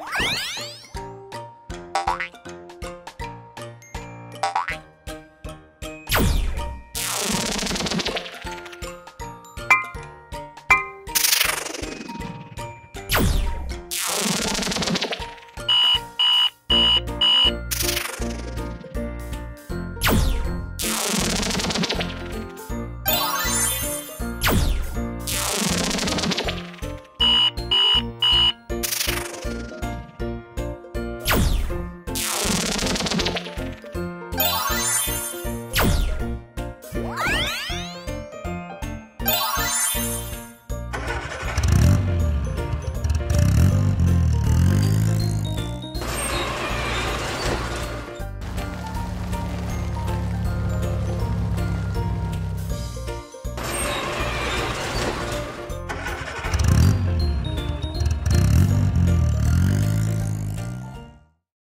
Bye.